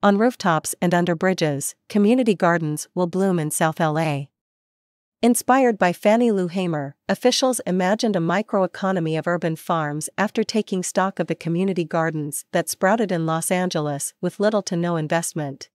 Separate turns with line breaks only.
On rooftops and under bridges, community gardens will bloom in South LA. Inspired by Fannie Lou Hamer, officials imagined a microeconomy of urban farms after taking stock of the community gardens that sprouted in Los Angeles with little to no investment.